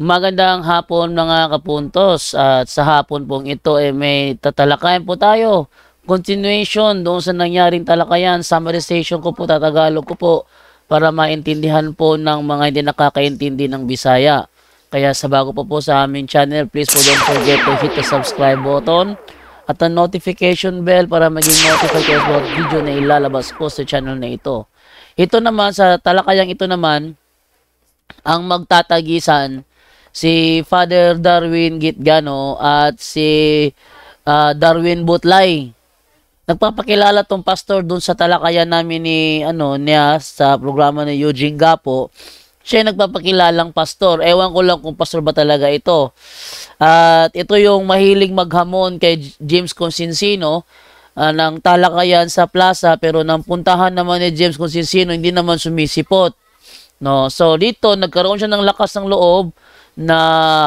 Magandang hapon mga kapuntos at sa hapon pong ito eh, may tatalakayan po tayo. Continuation doon sa nangyaring talakayan, summarization ko po, tatagalog ko po para maintindihan po ng mga hindi nakakaintindi ng Bisaya. Kaya sa bago po po sa aming channel, please po don't forget to hit the subscribe button at ang notification bell para maging notified kayo sa video na ilalabas ko sa channel na ito. Ito naman, sa talakayang ito naman, ang magtatagisan si Father Darwin Gitgano at si uh, Darwin Butlay. Nagpapakilala tong pastor doon sa talakayan namin ni ano niya sa programa ni Eugene Gapo. Siya nagpapakilalang pastor. Ewan ko lang kung pastor ba talaga ito. At ito yung mahilig maghamon kay James Consinsino uh, ng talakayan sa plaza pero nang puntahan naman ni James Consinsino hindi naman sumisipot. No, so dito nagkaroon siya ng lakas ng loob na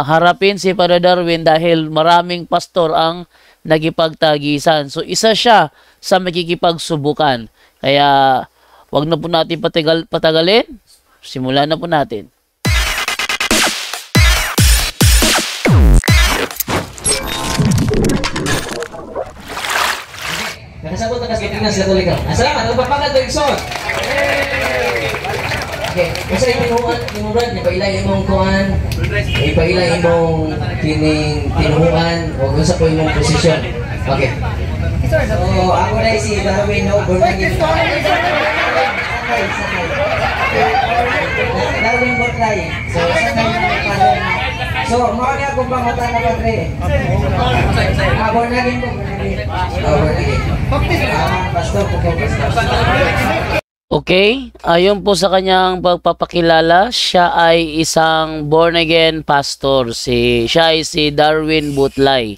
harapin si Father Darwin dahil maraming pastor ang nagipagtagisan. So isa siya sa makikipagsubukan. Kaya wag na po natin patagal, patagalin. Simulan na po natin. Nakasabot na kasi tingnan sa Katoliko. Salamat, ang papangal ng Ikson. Okay, kasi tinuhuan, tinuhuan, ipailay imong kuhan, ipailay imong kining tinuhuan, o kung sa po imong posisyon. Okay. So, ako na si Darwin no, Burnagin. Darwin Bortray. So, sakay na So, mo ni akong pangutan na patre. Ah, Burnagin po. Ah, Burnagin. Ah, pastor po po. Okay, ayon po sa kanyang pagpapakilala, siya ay isang born again pastor. Si siya ay si Darwin Butlay.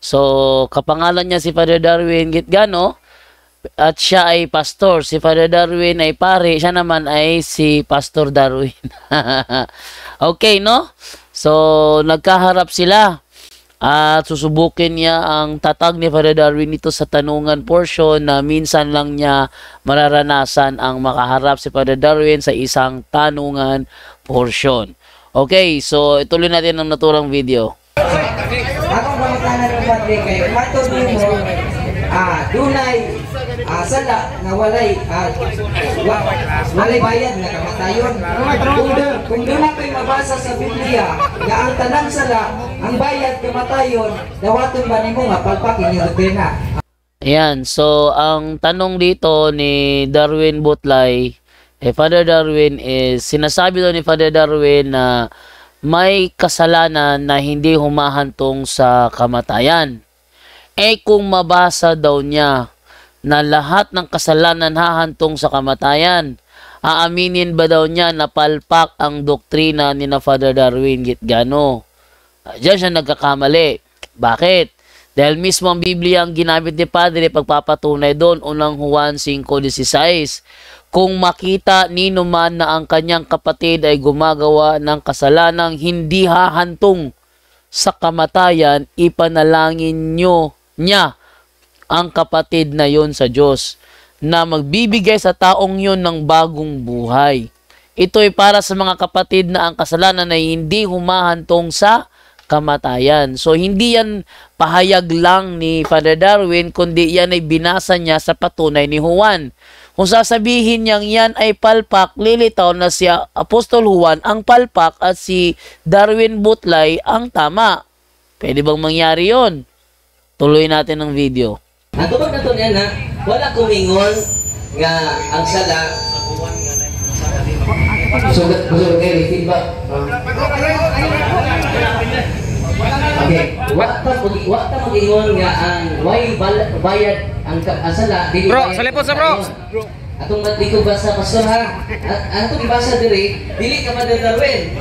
So, kapangalan niya si Father Darwin Gitgano at siya ay pastor. Si Father Darwin ay pare, siya naman ay si Pastor Darwin. okay, no? So, nagkaharap sila at susubukin niya ang tatag ni Father Darwin nito sa tanungan portion na minsan lang niya mararanasan ang makaharap si Father Darwin sa isang tanungan portion. Okay, so ituloy natin ang naturang video. Akong pangutanan ng Padre kay Matod mo, ah, dunay uh, sala nga walay wa, walay bayad nga kamatayon kung, kung doon ko'y mabasa sa Biblia nga ang tanang sala ang bayad kamatayon dawaton ba nimo nga palpakin yung rutena Ayan, so ang tanong dito ni Darwin Butlay, eh, Father Darwin is, sinasabi daw ni Father Darwin na may kasalanan na hindi humahantong sa kamatayan. Eh kung mabasa daw niya na lahat ng kasalanan hahantong sa kamatayan. Aaminin ba daw niya na palpak ang doktrina ni na Father Darwin Gitgano? Diyan siya nagkakamali. Bakit? Dahil mismo ang Biblia ang ginamit ni Padre pagpapatunay doon, unang Juan 5.16. Kung makita nino man na ang kanyang kapatid ay gumagawa ng kasalanang hindi hahantong sa kamatayan, ipanalangin nyo niya ang kapatid na yon sa Diyos na magbibigay sa taong yon ng bagong buhay. Ito ay para sa mga kapatid na ang kasalanan ay hindi humahantong sa kamatayan. So, hindi yan pahayag lang ni Father Darwin, kundi yan ay binasa niya sa patunay ni Juan. Kung sasabihin niyang yan ay palpak, lilitaw na si Apostol Juan ang palpak at si Darwin Butlay ang tama. Pwede bang mangyari yon? Tuloy natin ang video. Ang tubag na to niya na, wala kumingon nga ang sala So, so okay, feedback. Okay, wakta wakta magingon nga ang why bayad ang asala dili Bro, sa sa bro. Atong di ko basa pastor ha. At atong ibasa diri, dili ka Darwin.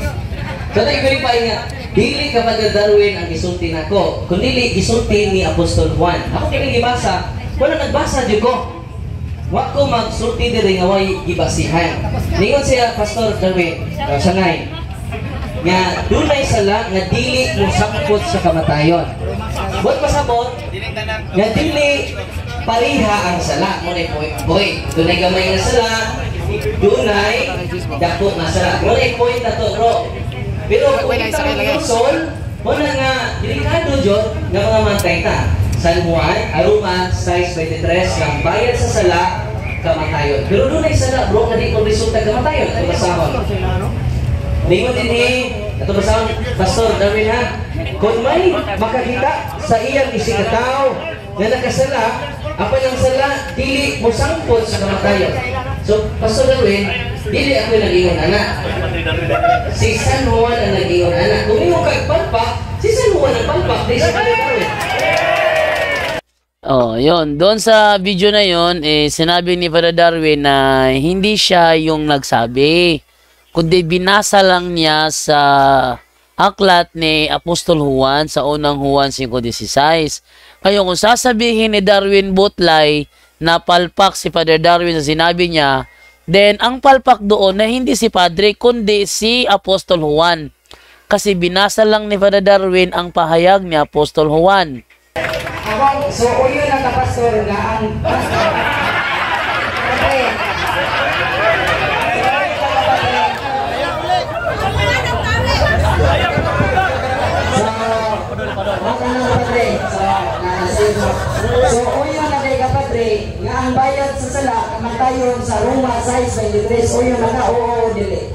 Kada i-verify nga, dili ka Darwin ang gisulti nako, kundi gisulti ni Apostol Juan. Ako kini gibasa, wala nagbasa jud ko. Wa ko magsulti diri nga way gibasihan. Ningon siya Pastor Darwin, uh, sanay. Nga dunay sala nga dili mo sangkot sa kamatayon. Buat pasabot, nga dili pariha ang sala mo ni boy. Boy, dunay gamay nga sala, dunay dako nga sala. Mo point na to, bro. Pero kung kita mo sol, muna nga, delikado jud nga mga matay ta. San Juan, Aruman, size 23, ang bayad sa sala, kamatayon. Pero doon ay sala, bro, kadi kung resulta kamatayon. Ito basahon. Ningon din ni, ito basahon, Pastor Darwin ha, kung may makakita sa iyang isikataw na nakasala, apa ng sala, dili mo sangpot sa kamatayon. So, Pastor Darwin, dili ako nag-ingon anak. Si San Juan ang nag-ingon anak. Kung imo kag palpak, si San Juan ang palpak, di Darwin. Oh, yon. Doon sa video na yon, eh, sinabi ni Father Darwin na hindi siya yung nagsabi, kundi binasa lang niya sa aklat ni Apostol Juan sa unang Juan 5.16. Kaya kung sasabihin ni Darwin Butlay na palpak si Father Darwin sa sinabi niya, then ang palpak doon na hindi si Padre, kundi si Apostol Juan. Kasi binasa lang ni Father Darwin ang pahayag ni Apostol Juan. So uyo na ka pastor nga ang. Okay. So, okay na padre. So, nasino. So, uyo na kay kapadre nga ang bayad sa kamatayon sa Roma 6:23 uyo na ka oo dili.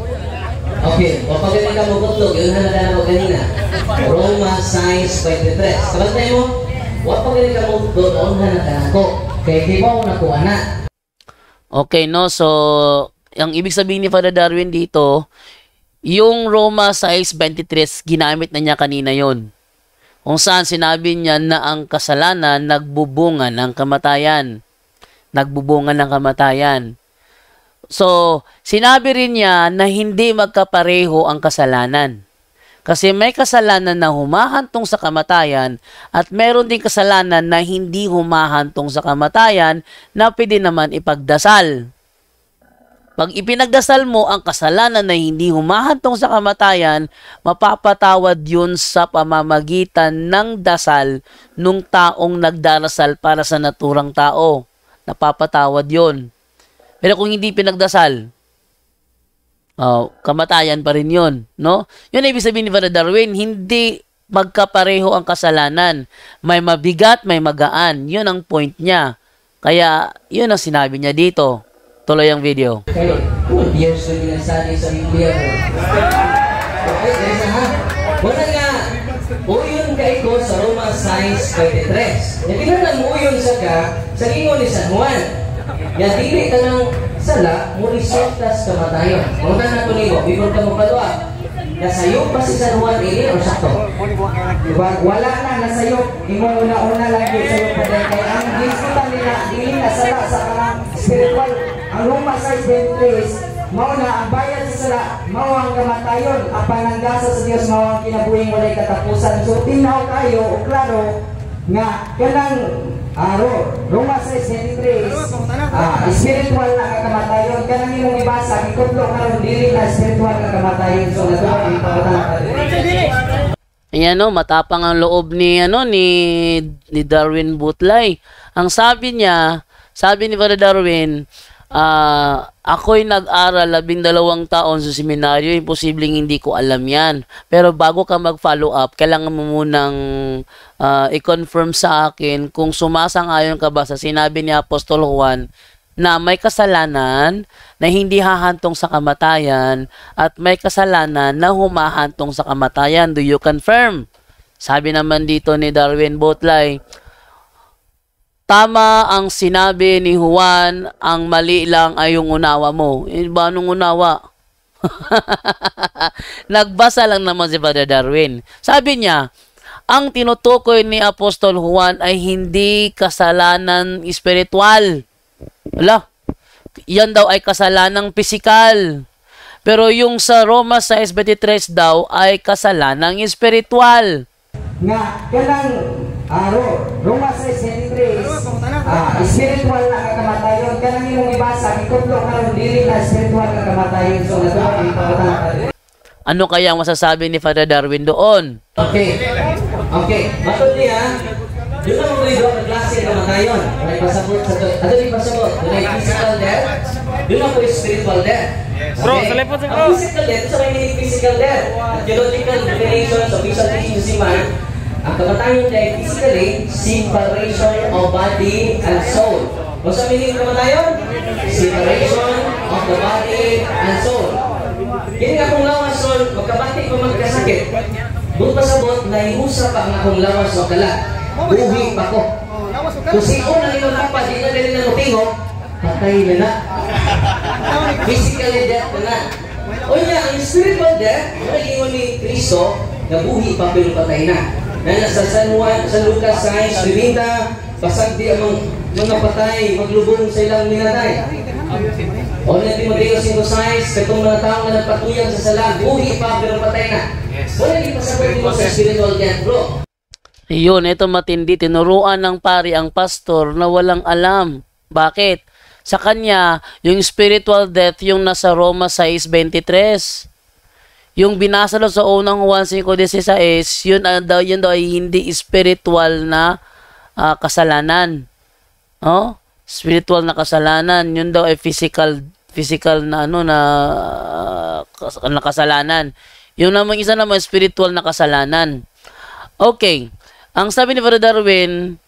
Okay, o pag ganun ka mo kutlog, yun na nagana mo kanina. Roma 6.23. Kabantay mo, wa pag ganun ka mo kutlog, doon na nagana ko. Kaya di ba ako nakuha na? Okay, no? So, ang ibig sabihin ni Father Darwin dito, yung Roma 6.23, ginamit na niya kanina yon Kung saan sinabi niya na ang kasalanan nagbubunga ng kamatayan. Nagbubunga ng kamatayan. So, sinabi rin niya na hindi magkapareho ang kasalanan. Kasi may kasalanan na humahantong sa kamatayan at meron din kasalanan na hindi humahantong sa kamatayan na pwede naman ipagdasal. Pag ipinagdasal mo ang kasalanan na hindi humahantong sa kamatayan, mapapatawad yun sa pamamagitan ng dasal nung taong nagdarasal para sa naturang tao. Napapatawad yun. Pero kung hindi pinagdasal, oh, kamatayan pa rin yun, no? Yun ang ibig sabihin ni Father Darwin, hindi magkapareho ang kasalanan. May mabigat, may magaan. Yun ang point niya. Kaya, yun ang sinabi niya dito. Tuloy ang video. Kung years na sa Biblia. Okay, guys ha? Muna nga, uyon kay ko sa Roma 6.23. Yung kinalang mo uyon sa ka, sa lingon ni San Juan. Yan, dili ka ng sala, mo resultas kamatayon. Muna na ko nimo, before ka mo palwa. Nasayo pa si San Juan ini o sakto? Diba? Wala na nasayo. Imo una-una lagi sayo pa din. Kaya ang gisita nila, dili na sala sa kanang spiritual. Ang Roma 6.23, mao na ang bayad sa sala, mao ang kamatayon. Ang pananggasa sa Dios mao ang kinabuhing walay katapusan. So tinaw kayo, o klaro, nga kanang aro Roma 6.23 ah, spiritual na kakamatayon kanang imong ibasa gikutlo karon dili na spiritual na kamatayon so natuwa ipapatang Ayan no, matapang ang loob ni ano ni ni Darwin Butlay. Ang sabi niya, sabi ni Father Darwin, ah ako'y nag-aral labing dalawang taon sa seminaryo, imposibleng hindi ko alam yan. Pero bago ka mag-follow up, kailangan mo munang ah, i-confirm sa akin kung sumasang-ayon ka ba sa sinabi ni Apostol Juan na may kasalanan na hindi hahantong sa kamatayan at may kasalanan na humahantong sa kamatayan. Do you confirm? Sabi naman dito ni Darwin Botlay, tama ang sinabi ni Juan, ang mali lang ay yung unawa mo. Eh, ba nung unawa? Nagbasa lang naman si Father Darwin. Sabi niya, ang tinutukoy ni Apostol Juan ay hindi kasalanan espiritual. Wala. Yan daw ay kasalanang pisikal. Pero yung sa Roma 6.23 daw ay kasalanang espiritual. nga kanang aro Roma 6.23 ah, spiritual na kakamatayon kanang imong ibasa gikutlo karon dili na spiritual na kamatayon so natuwa ipapatang Ano kaya ang masasabi ni Father Darwin doon? Okay. Okay. Matod niya, yun ang mga iba klase sa kamatayon. Wala ipasabot sa to. Ato ipasabot. Wala physical death. Doon ako yung spiritual death. Bro, sa lepot si bro. Ang physical death, sa may physical death. Theological definition of visual teaching si man, ang kamatayon dahil physically, separation of body and soul. O sa meaning ng kamatayon? Separation of the body and soul. Kini nga akong lawas son, magkabati pa magkasakit. Doon pasabot, nahihusa pa ang akong lawas o kala. Buhi pa ko. Kung sino na limang papa, di na dali na mutingo, patay na na. Physically death na na. O niya, ang spiritual death, ingon ni Kristo, na buhi pa pero patay na. Na sa San Juan, sa Lucas 6, 30, pasag di ang mga patay, maglubong sa ilang minatay. O na Timoteo 5.6, katong mga tao na nagpatuyang sa sala, buhi pa pero patay na. Wala di pasabot mo sa spiritual death, bro. Yun, ito matindi. Tinuruan ng pari ang pastor na walang alam. Bakit? Sa kanya, yung spiritual death, yung nasa Roma 6.23. Yung binasa daw sa unang 1.5.16, yun, ah, daw, yun daw ay hindi spiritual na ah, kasalanan. Oh? Spiritual na kasalanan. Yun daw ay physical physical na ano na na kasalanan. Yung namang isa naman spiritual na kasalanan. Okay. Ang sabi ni Father Darwin,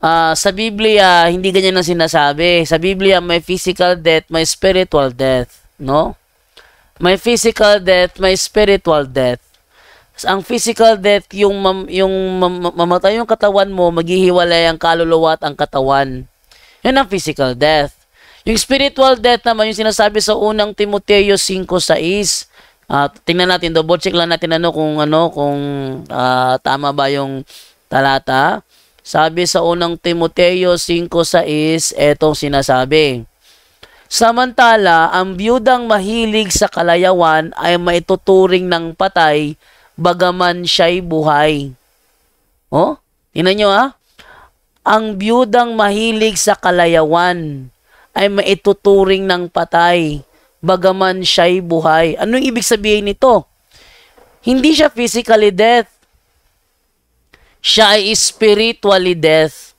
ah, sa Biblia, hindi ganyan ang sinasabi. Sa Biblia, may physical death, may spiritual death. No? May physical death, may spiritual death. Ang physical death, yung, mam, yung mam- mamatay yung katawan mo, maghihiwalay ang kaluluwa at ang katawan. Yan ang physical death. Yung spiritual death naman, yung sinasabi sa unang Timoteo 5.6, Ah, tingnan natin, double check lang natin ano kung ano kung ah, tama ba yung talata. Sabi sa unang Timoteo 5:6, etong sinasabi. Samantala, ang biyudang mahilig sa kalayawan ay maituturing ng patay bagaman siya'y buhay. Oh, tingnan nyo ha. Ang biyudang mahilig sa kalayawan ay maituturing ng patay bagaman siya'y buhay. Anong ibig sabihin nito? Hindi siya physically death. Siya ay spiritually death.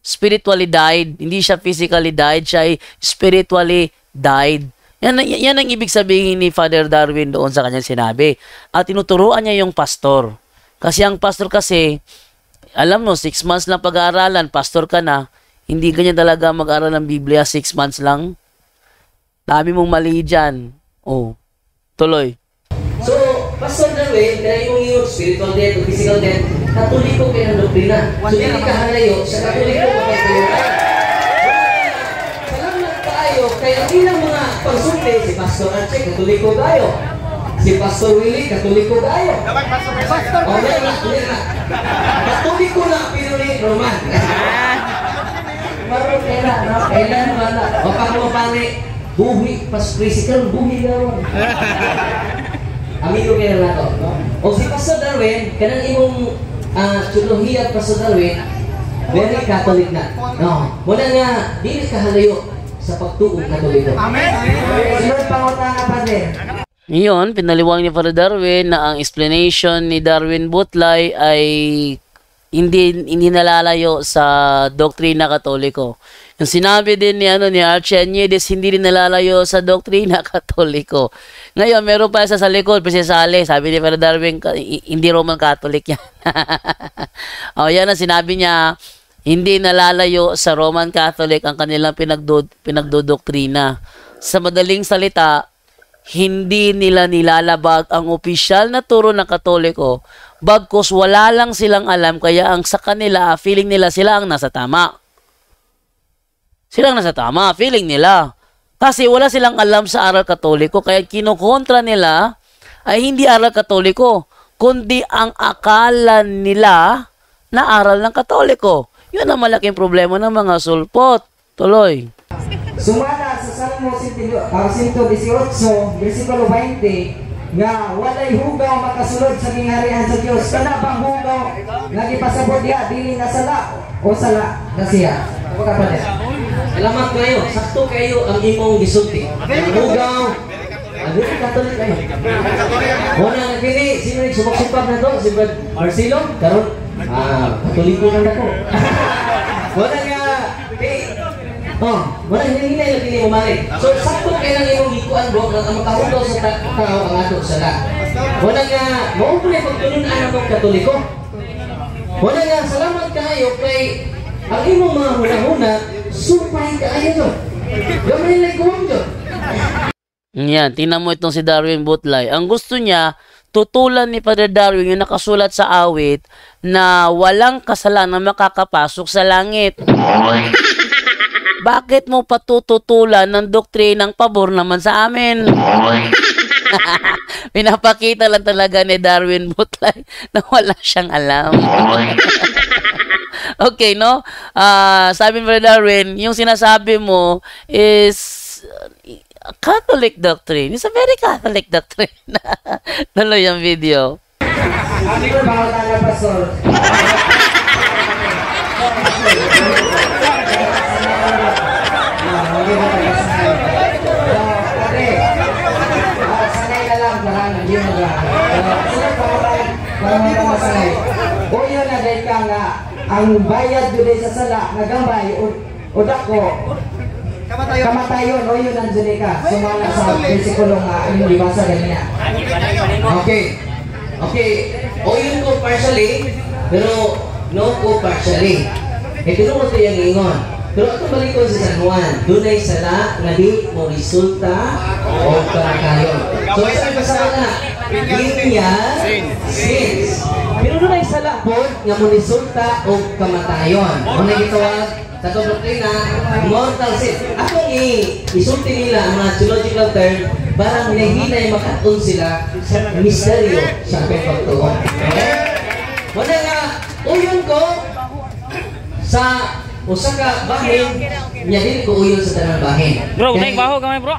Spiritually died. Hindi siya physically died. Siya ay spiritually died. Yan, yan ang ibig sabihin ni Father Darwin doon sa kanyang sinabi. At tinuturuan niya yung pastor. Kasi ang pastor kasi, alam mo, six months lang pag-aaralan, pastor ka na, hindi ganyan talaga mag-aral ng Biblia, six months lang. Dami mong mali dyan. Oh, tuloy. So, Pastor Darwin, dahil yung spiritual death physical death, katoliko kayo ng doktrina. So, hindi ka halayo sa katoliko kapagtulutan. Salamat tayo, kaya bilang mga pagsunti, si Pastor Archie, katoliko tayo. Si Pastor Willie, katoliko tayo. O, yan na, yan na. Katoliko na, pinuli, Roman. Marunong kailan, no? Kailan, wala. O, pare, buhi, pas physical, buhi daw. Amigo kayo na to. No? O si Pastor Darwin, kanang imong uh, tsulohiya Pastor Darwin, very Catholic na. No. Muna nga, dili ka halayo sa pagtuong Katoliko. Sunod pangutana pa din. Ngayon, pinaliwang ni Father Darwin na ang explanation ni Darwin Butlay ay hindi hindi nalalayo sa doktrina katoliko. Yung sinabi din ni ano ni Archie hindi din nalalayo sa doktrina katoliko. Ngayon, meron pa isa sa likod, Sale, sabi ni Father Darwin, hindi Roman Catholic yan. o yan ang sinabi niya, hindi nalalayo sa Roman Catholic ang kanilang pinagdo, pinagdodoktrina. Sa madaling salita, hindi nila nilalabag ang opisyal na turo ng Katoliko bagkus wala lang silang alam kaya ang sa kanila feeling nila sila ang nasa tama. Sila ang nasa tama, feeling nila. Kasi wala silang alam sa aral katoliko kaya kinukontra nila ay hindi aral katoliko kundi ang akala nila na aral ng katoliko. Yun ang malaking problema ng mga sulpot. Tuloy. Sumala sa Salmo 118, versikulo 20, nga walay hugaw makasulod sa gingharian sa Dios. Kana bang hugaw nga gipasabot dili na sala o sala na siya. Ka pa din? Salamat kayo. Sakto kayo ang imong gisulti. Ang Hugaw. Ang Very Catholic kayo. Una na kini, sino yung sumaksupag na to? Si Brad Marcelo? Karon, Ah, katoliko na ako. Wala nga, oh, wala hinay lang kini umali. So, sakto kay lang imong gikuan bro, ang makahugaw sa ta- tao ang ato sala. Wala nga, mao ko na pagtulunan ako katoliko. Wala nga, salamat kayo kay ang imong mga huna-huna, supay kaayo to. Gamay lang kuwang to. Yan, tingnan mo itong si Darwin Butlay. Ang gusto niya, tutulan ni Father Darwin yung nakasulat sa awit na walang kasalanan makakapasok sa langit. Bakit mo patututulan ng doktrinang pabor naman sa amin? Pinapakita lang talaga ni Darwin Butlay na wala siyang alam. okay, no? Ah, sabi mo Darwin, yung sinasabi mo is uh, Catholic doctrine. It's a very Catholic doctrine. Tuloy yung video. Ano ko bawat na pastor? Ah, hindi mo tagasanay. So, pare, ah, sanay na lang, parang hindi mo lang. So, sila parang, parang mga masanay. O yun na dahil ka nga, ang bayad doon sa sala, nagambay, o- o dako, kamatayon, o yun ang dyan ka. Sumala sa versikulo nga, yung libasa ganyan. Okay. Okay. O yun ko partially, pero no ko partially. Eh, pero mo ito yung ingon. Pero ito balik ko sa San Juan. Doon ay sala nga di mo resulta o karakayon. So, sa kasama na, linya, sins. Pero doon ay sala po nga mo resulta o kamatayon. O na gitawag sa doktrina, mortal sin. Akong i isulti nila ang mga theological term parang hinahinay makatun sila sa misteryo sa pagtuon. Okay? Wala nga, uyon ko sa usa ka bahin, niya din ko uyon sa tanang bahin. Bro, naik baho kami bro.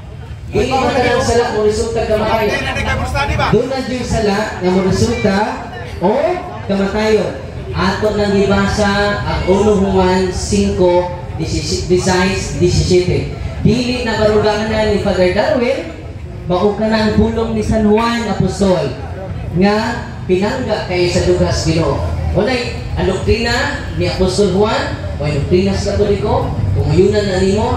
Hindi mo tanang sala mo resulta kamatayon. Doon na yung sala nga mo resulta o kamatayon. Ato nang ibasa ang 1 Juan 5, 16, 17. Dili na barugahan na ni Father Darwin, Mao ka na ang pulong ni San Juan Apostol nga pinangga kay sa dugas Ginoo. Unay ang doktrina ni Apostol Juan o doktrina sa Katoliko, kung yunan na nimo,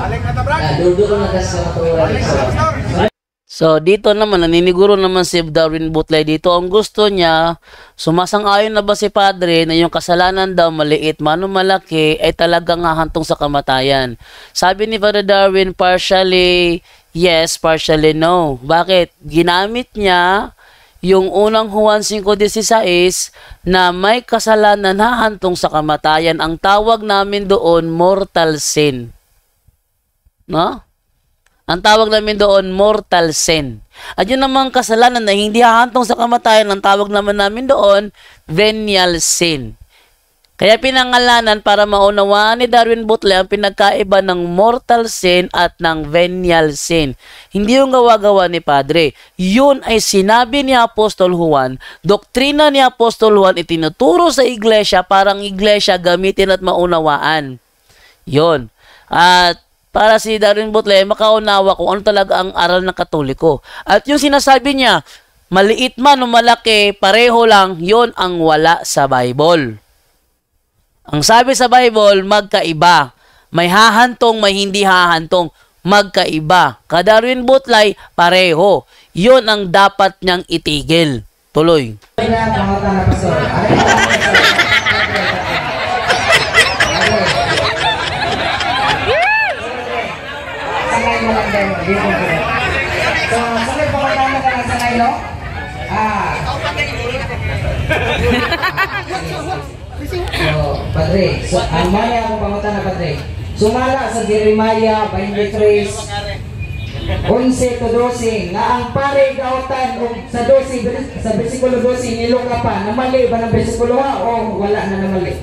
dudulo na ka matuwa sa So, dito naman, naniniguro naman si Darwin Butlay dito. Ang gusto niya, sumasang-ayon na ba si Padre na yung kasalanan daw maliit, mano malaki, ay talagang hahantong sa kamatayan. Sabi ni Father Darwin, partially yes, partially no. Bakit? Ginamit niya yung unang Juan 5.16 na may kasalanan hahantong sa kamatayan. Ang tawag namin doon, mortal sin. No? Ang tawag namin doon, mortal sin. At yun namang kasalanan na hindi hahantong sa kamatayan, ang tawag naman namin doon, venial sin. Kaya pinangalanan para maunawaan ni Darwin Butley ang pinagkaiba ng mortal sin at ng venial sin. Hindi yung gawa-gawa ni Padre. Yun ay sinabi ni Apostol Juan, doktrina ni Apostol Juan itinuturo sa iglesia para ang iglesia gamitin at maunawaan. Yun. At para si Darwin Butley makaunawa kung ano talaga ang aral ng Katoliko. At yung sinasabi niya, maliit man o malaki, pareho lang, yon ang wala sa Bible. Ang sabi sa Bible, magkaiba. May hahantong, may hindi hahantong. Magkaiba. Kadarwin Butlay, pareho. Yon ang dapat niyang itigil. Tuloy. Ano na ang mga na pastor? Ano na ang pastor? Sanay mo lang din. Hindi mo ko. So, sanay pa mga ka ng sanay, no? Ah. So, Padre, so, ang maya akong pangutan na Padre. Sumala sa Jeremiah 23, 11 to 12 nga ang pare gautan sa 12 vers- sa bersikulo 12 niluka pa na mali ba ng bersikulo ha o wala na na mali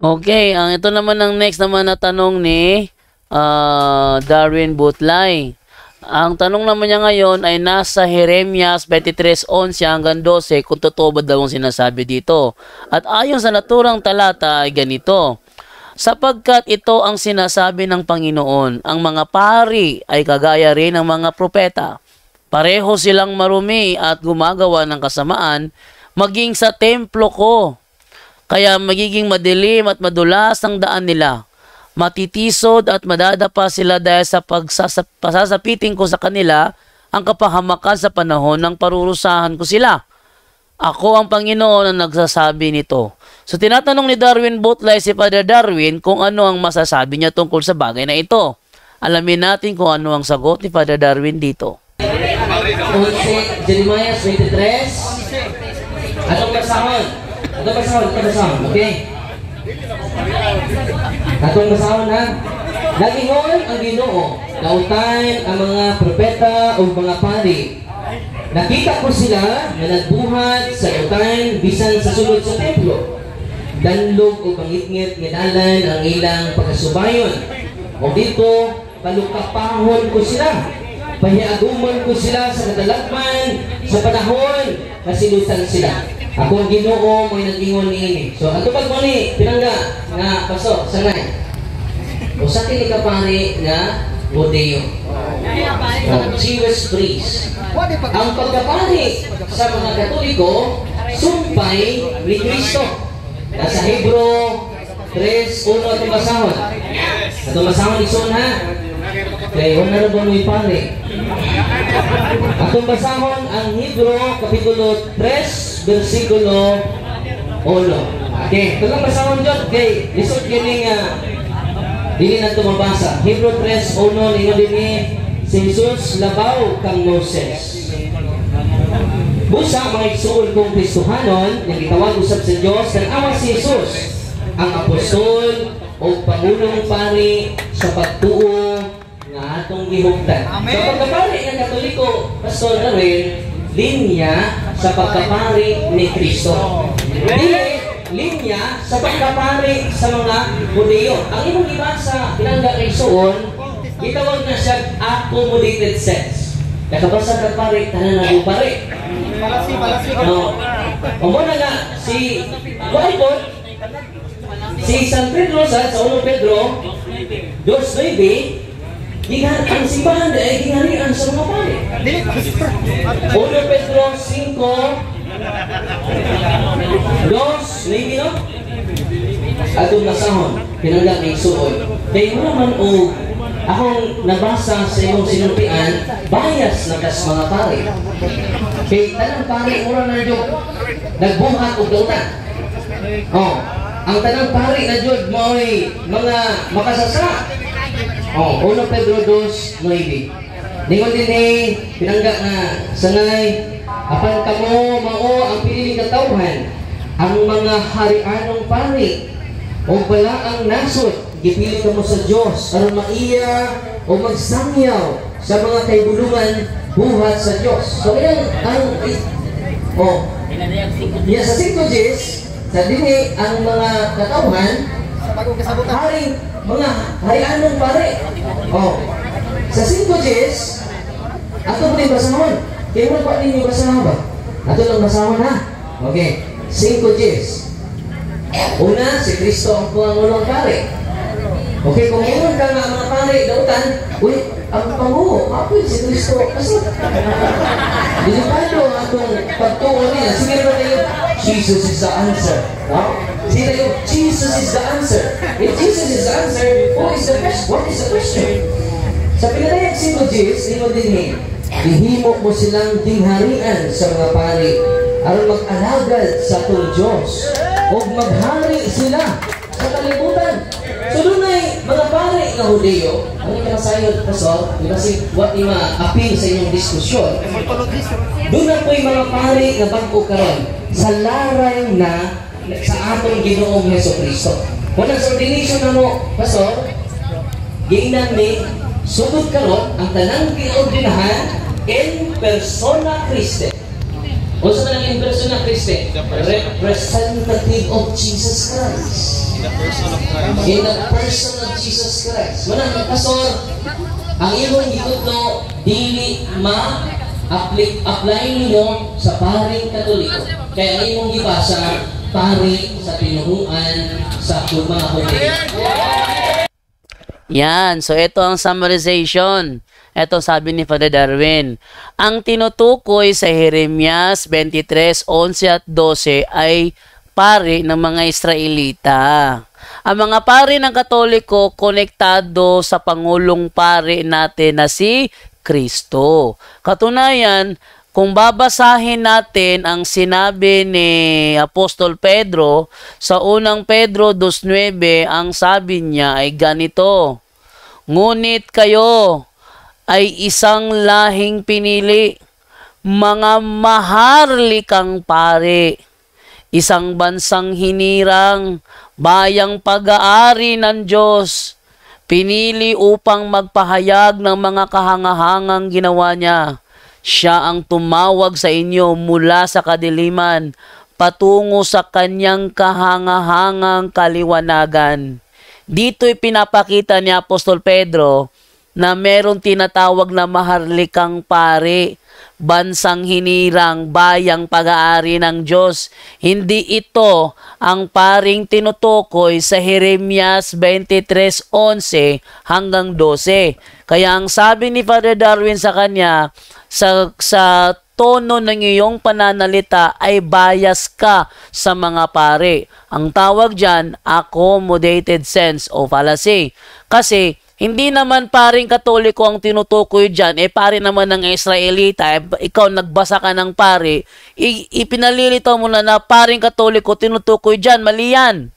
Okay, ang ito naman ang next naman na tanong ni ah, Darwin Butlay. Ang tanong naman niya ngayon ay nasa Jeremias 23:11 hanggang 12 kung totoo ba daw ang sinasabi dito. At ayon sa naturang talata ay ganito. Sapagkat ito ang sinasabi ng Panginoon, ang mga pari ay kagaya rin ng mga propeta. Pareho silang marumi at gumagawa ng kasamaan, maging sa templo ko Kaya magiging madilim at madulas ang daan nila. Matitisod at madadapa sila dahil sa pagsasap, pasasapitin ko sa kanila ang kapahamakan sa panahon ng parurusahan ko sila. Ako ang Panginoon ang nagsasabi nito. So tinatanong ni Darwin Botley si Father Darwin kung ano ang masasabi niya tungkol sa bagay na ito. Alamin natin kung ano ang sagot ni Father Darwin dito. 11, Jeremiah 23. Atong basahon. Atong basahon, atong basahon. Okay? Atong basahon ha. Nagingon ang ginoo. Nautan ang mga propeta o mga pari. Nakita ko sila na nagbuhat sa utan bisan sa sulod sa templo. Danlog o pangitngit nginalan ang ilang pagkasubayon. O dito, palukapahon ko sila. Pahiaguman ko sila sa kadalagman, sa panahon na sinutan sila. Ako ang ginoo, may nag-ingon niini. So, ato pag mo ni, pinangga, nga, paso, sanay. O sa kini kapari nga, Bodeo. Uh, Jewish priest. Ang pagkapari sa mga Katoliko, sumpay ni Kristo. Nasa Hebro 3, 1 itong basahon. Itong basahon isun ha. Kay Honorable Luis Pare. Atong basahon ang Hebro Kapitulo 3, versikulo 1. Okay, tulang basahon dyan. Okay, lisod kini nga Dili na ito mabasa. Hebrew 3.1 Ninyo din ni si Jesus labaw kang Moses. Busa mga igsuon kong Kristohanon nga gitawag usab sa Dios kan awa si Jesus ang apostol o pangulong pari sa pagtuo nga atong gihugtan. Sa pagkapari ng Katoliko, Pastor Darwin, linya sa pagkapari ni Kristo. Dili linya sa pagkapari sa mga Hudyo. Ang imong ibasa pinangga kay Suon, gitawag na siya accommodated sense. Nakabasa ka pare, tanan na yung pare. Palasi, palasi. No. O mo na nga, si Waipot, si San Pedro sa, sa 1 Pedro, 2.9, Gigan, ang simbahan ay gingarian sa mga. Dili, 1 Pedro 5, Dos, maybe no? Atong nasahon, pinangga ng suoy. Kaya mo naman o akong nabasa sa imong sinuntian, bias na kas mga pare. Kay tanang pare, mura na dyan, nagbuhat o dautan. Oh, ang tanang pare na dyan, mo ay mga makasasa. Oh, 1 Pedro 2, 9. Ningon din eh, pinangga na sanay, apan kamo mao ang piniling katawhan, ang mga harianong pari, o bala ang nasod, gipili ka mo sa Diyos, aron maiya o magsangyaw sa mga kaibulungan buhat sa Diyos. So yan ang, oh, yan sa 5 Gs, sa dini ang mga katawhan, Sa bagong kasabutan. hari, mga harianong pare. Oh. Sa 5 Gs, ato din basahon. Kaya mo pa ninyo basahon ba? Ato lang basahon ha. Okay. 5 Gs. Una, si Kristo ang pangulong pare. Okay, kung ngayon ka nga mga pare, dautan, uy, ang pangulo, ako si Kristo. Kasi, Delikado ang atong pagtuo niya. Sige naman kayo, Jesus is the answer. Wow. Sige kayo, Jesus is the answer. If Jesus is the answer, who is the question? What is the question? Sa pinanayag si Jesus, ino din eh, ihimo mo silang dingharian sa mga pari aron mag-alagad sa atong Diyos o maghari sila sa kalibutan. So doon ay mga pare nga Hudeo, ang ikang sayod pastor, di ba si what ni ma-appeal sa inyong diskusyon, doon na po'y mga pare nga bago karon sa laray na sa atong Ginoong Heso Kristo. Kung sa ordination na mo, pastor, giinan ni sugod karon ang tanang giordinahan in persona Christi. O sa tanang in persona Christi? Representative of Jesus Christ. The person of Christ. In the person of Jesus Christ. Manang pastor, ang iyong gitudlo dili ma apply, apply ninyo sa paring katoliko. Kaya ang iyong gibasa pari sa pinuhuan sa mga Hudyo. Yan. So, ito ang summarization. Ito sabi ni Father Darwin. Ang tinutukoy sa Jeremias 23, 11 at 12 ay pari ng mga Israelita. Ang mga pari ng Katoliko konektado sa Pangulong Pari natin na si Kristo. Katunayan, kung babasahin natin ang sinabi ni Apostol Pedro sa unang Pedro 2.9, ang sabi niya ay ganito, Ngunit kayo ay isang lahing pinili, mga maharlikang pare, isang bansang hinirang, bayang pag-aari ng Diyos, pinili upang magpahayag ng mga kahangahangang ginawa niya. Siya ang tumawag sa inyo mula sa kadiliman patungo sa kanyang kahangahangang kaliwanagan. Dito'y pinapakita ni Apostol Pedro na meron tinatawag na maharlikang pare, bansang hinirang, bayang pag-aari ng Diyos. Hindi ito ang paring tinutukoy sa Jeremias 23:11 hanggang 12. Kaya ang sabi ni Father Darwin sa kanya, sa, sa tono ng iyong pananalita ay bias ka sa mga pare. Ang tawag dyan, accommodated sense o fallacy. Kasi, hindi naman paring katoliko ang tinutukoy dyan, eh pare naman ng Israelita, eh, ikaw nagbasa ka ng pare, i- ipinalilitaw mo na na paring katoliko tinutukoy dyan, mali yan.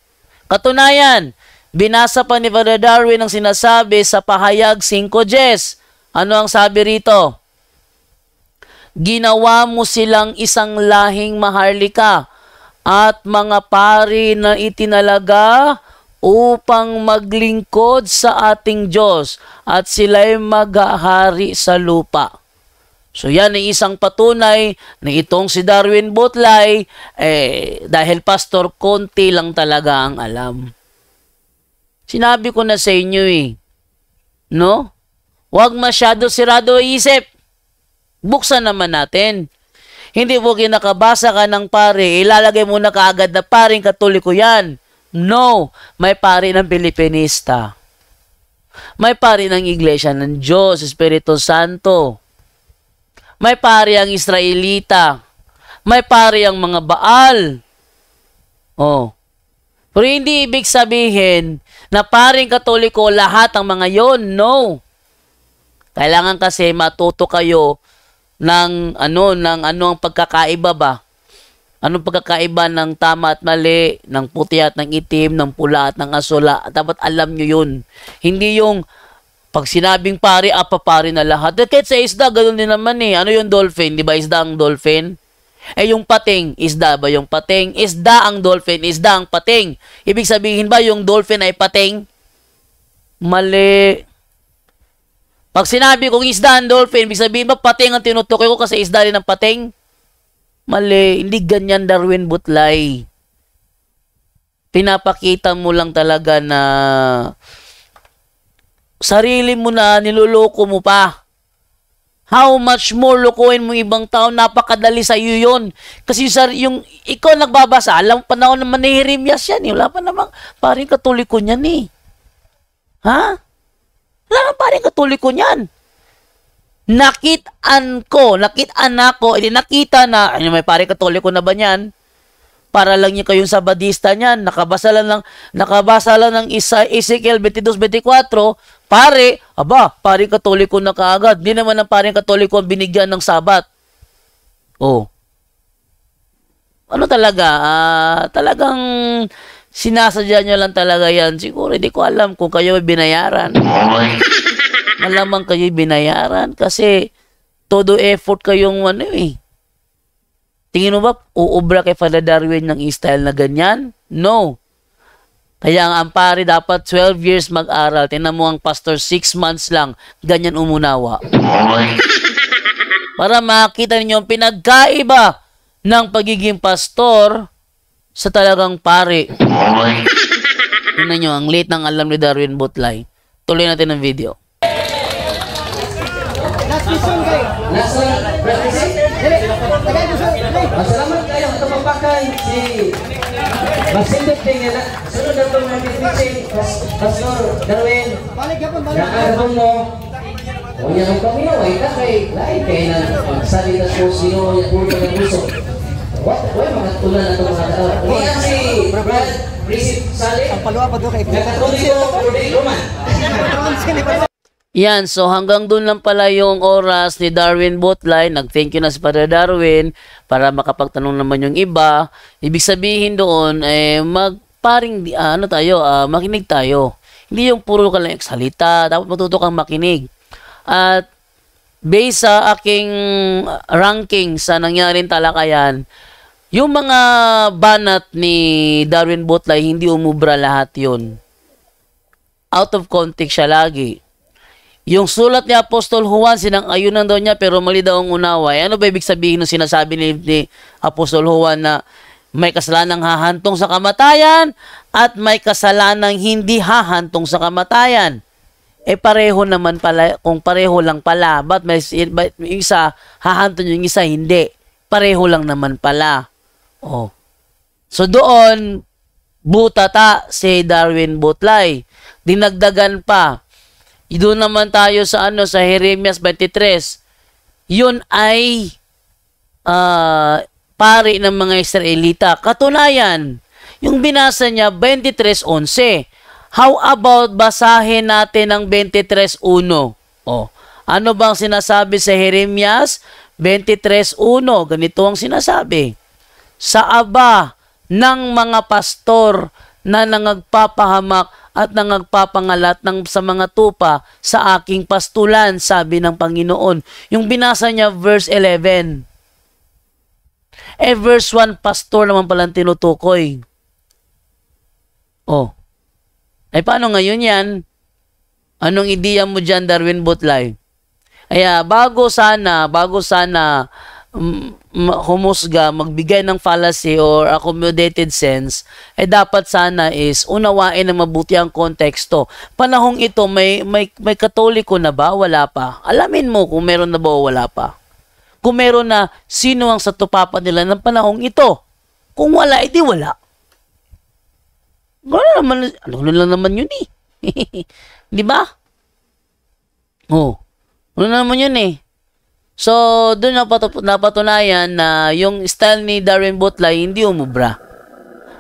Katunayan, binasa pa ni Father Darwin ang sinasabi sa pahayag 5 Jes. Ano ang sabi rito? ginawa mo silang isang lahing maharlika at mga pari na itinalaga upang maglingkod sa ating Diyos at sila'y maghahari sa lupa. So yan ay isang patunay na itong si Darwin Botlay, eh, dahil pastor, konti lang talaga ang alam. Sinabi ko na sa inyo eh, no? Huwag masyado sirado isip. Buksan naman natin. Hindi po kinakabasa ka ng pare, ilalagay mo na kaagad na paring katoliko yan. No, may pari ng Pilipinista. May pari ng Iglesia ng Diyos, Espiritu Santo. May pari ang Israelita. May pari ang mga Baal. Oh. Pero hindi ibig sabihin na paring katoliko lahat ang mga yon. No. Kailangan kasi matuto kayo ng ano ng ano ang pagkakaiba ba? Anong pagkakaiba ng tama at mali, ng puti at ng itim, ng pula at ng asula? Dapat alam nyo yun. Hindi yung pag sinabing pare, apa pare na lahat. Eh, kahit sa isda, ganun din naman eh. Ano yung dolphin? Di ba isda ang dolphin? Eh yung pating, isda ba yung pating? Isda ang dolphin, isda ang pating. Ibig sabihin ba yung dolphin ay pating? Mali. Pag sinabi kong isda ang dolphin, ibig sabihin ba pating ang tinutukoy ko kasi isda rin ang pating? Mali, hindi ganyan Darwin Butlay. Pinapakita mo lang talaga na sarili mo na niloloko mo pa. How much more lokohin mo ibang tao, napakadali sa iyo yun. Kasi sar, yung ikaw nagbabasa, alam pa na naman ni Jeremias yan. Eh. Wala pa namang paring katoliko niyan eh. Ha? Wala nga paring katoliko niyan. Nakitaan ko, nakitaan ako, hindi nakita na, ano may paring katoliko na ba niyan? Para lang niya kayong sabadista niyan, nakabasa lang ng, nakabasa lang ng isa, Ezekiel 22-24, pare, aba, paring katoliko na kaagad. Di naman ang paring katoliko ang binigyan ng sabat. Oh. Ano talaga? Ah, talagang sinasadya nyo lang talaga yan. Siguro hindi ko alam kung kayo ay binayaran. Malamang kayo ay binayaran kasi todo effort kayong ano eh. Tingin mo ba, uubra kay Father Darwin ng style na ganyan? No. Kaya ang ampare dapat 12 years mag-aral. Tingnan mo ang pastor 6 months lang. Ganyan umunawa. Para makita ninyo ang pinagkaiba ng pagiging pastor sa talagang pare. Tingnan nyo, ang late ng alam ni Darwin Butlay. Tuloy natin ang video. Guys. Last one, Brother Isaac. Dili. Tagay. Dili. Masalamat kayo sa pagpakay si Masindot din nga na. Sunod na itong namin preaching, Pas- Pastor Darwin. Balik yapon, balik. Nakakabang mo. O yan ang paminaw, ay na kay lain kay na magsalita po sino yung puro ng puso. What? Why mga tulan na ito mga tao? Niya si Brad Rizit Saleh. Ang paluwa pa to kay Nakatuloy ko Corday Roman. Yan, so hanggang doon lang pala yung oras ni Darwin Botlay. Nag-thank you na si Father Darwin para makapagtanong naman yung iba. Ibig sabihin doon, eh, magparing, ah, ano tayo, ah, makinig tayo. Hindi yung puro ka lang salita, dapat matuto kang makinig. At based sa aking ranking sa nangyaring talakayan, yung mga banat ni Darwin Botlay, hindi umubra lahat yun. Out of context siya lagi. Yung sulat ni Apostol Juan, sinang-ayunan daw niya pero mali daw ang unaway. Ano ba ibig sabihin ng sinasabi ni, ni Apostol Juan na may kasalanang hahantong sa kamatayan at may kasalanang hindi hahantong sa kamatayan? Eh pareho naman pala, kung pareho lang pala, ba't may, ba't isa hahantong yung isa hindi? Pareho lang naman pala. Oh. So doon, butata si Darwin Butlay. Dinagdagan pa. Doon naman tayo sa ano sa Jeremias 23. Yun ay ah, pari ng mga Israelita. Katunayan, yung binasa niya 23:11. How about basahin natin ang 23:1? Oh, ano bang sinasabi sa Jeremias 23:1? Ganito ang sinasabi. Sa aba ng mga pastor na nangagpapahamak at nangagpapangalat ng sa mga tupa sa aking pastulan, sabi ng Panginoon. Yung binasa niya, verse 11. Eh, verse 1, pastor naman palang tinutukoy. Oh. Eh, paano ngayon yan? Anong ideya mo dyan, Darwin Butlay? Kaya, bago sana, bago sana humusga, magbigay ng fallacy or accommodated sense, eh dapat sana is unawain na mabuti ang konteksto. Panahong ito, may, may, may katoliko na ba? Wala pa. Alamin mo kung meron na ba o wala pa. Kung meron na, sino ang satupapa nila ng panahong ito? Kung wala, edi wala. Wala naman, ano lang naman yun eh. Di ba? Oh. Ano naman yun eh. So, doon napatu- napatunayan na yung style ni Darren Butlay hindi umubra.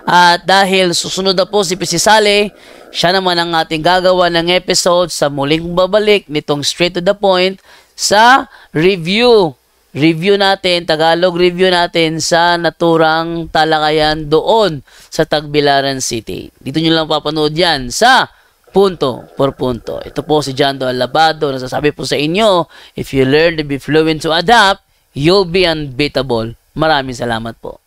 At dahil susunod na po si Pisisale, siya naman ang ating gagawa ng episode sa muling babalik nitong straight to the point sa review. Review natin, Tagalog review natin sa naturang talakayan doon sa Tagbilaran City. Dito nyo lang papanood yan sa punto por punto. Ito po si Jando Alabado. Nasasabi po sa inyo, if you learn to be fluent to adapt, you'll be unbeatable. Maraming salamat po.